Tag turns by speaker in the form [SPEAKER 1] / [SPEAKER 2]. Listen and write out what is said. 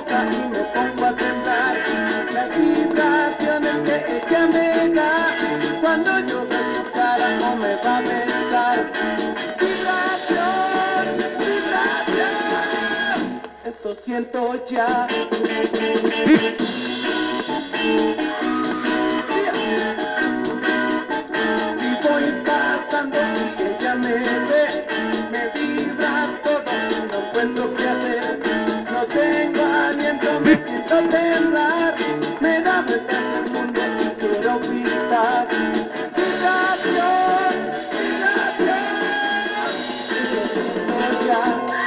[SPEAKER 1] boca y me pongo a temblar. Las vibraciones que ella me da, cuando yo veo su cara no me va a besar. Vibración, vibración, eso siento ya. Canada